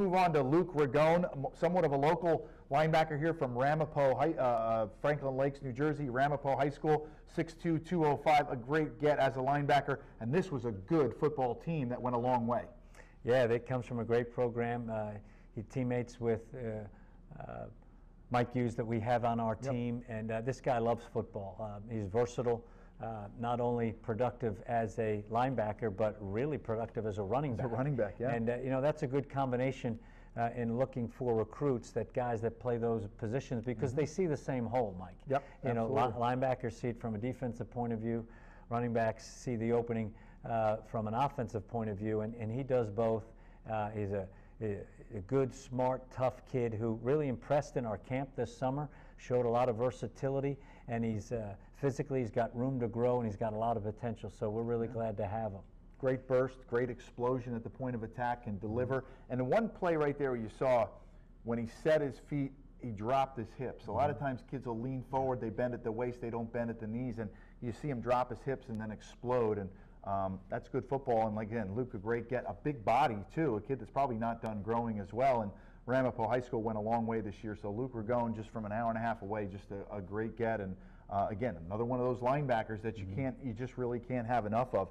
Move on to Luke Ragone, somewhat of a local linebacker here from Ramapo, High- uh, uh, Franklin Lakes, New Jersey, Ramapo High School, 6'2", 205, a great get as a linebacker, and this was a good football team that went a long way. Yeah, that comes from a great program. Uh, he teammates with uh, uh, Mike Hughes that we have on our team, and uh, this guy loves football. Uh, he's versatile, uh, not only productive as a linebacker, but really productive as a running a back. running back, yeah. And uh, you know that's a good combination uh, in looking for recruits that guys that play those positions because they see the same hole, Mike. Mm-hmm. Yep, You know, absolutely. linebackers see it from a defensive point of view. Running backs see the opening uh, from an offensive point of view, and, and he does both. Uh, he's a, a a good, smart, tough kid who really impressed in our camp this summer. Showed a lot of versatility, and he's uh, physically he's got room to grow, and he's got a lot of potential. So we're really glad to have him. Great burst, great explosion at the point of attack, can deliver. And the one play right there where you saw when he set his feet, he dropped his hips. A lot of times kids will lean forward, they bend at the waist, they don't bend at the knees, and you see him drop his hips and then explode. And um, that's good football. And like, again, Luke, a great get, a big body too, a kid that's probably not done growing as well. And Ramapo High School went a long way this year. So Luke Ragone, just from an hour and a half away, just a, a great get. And uh, again, another one of those linebackers that you can't, you just really can't have enough of.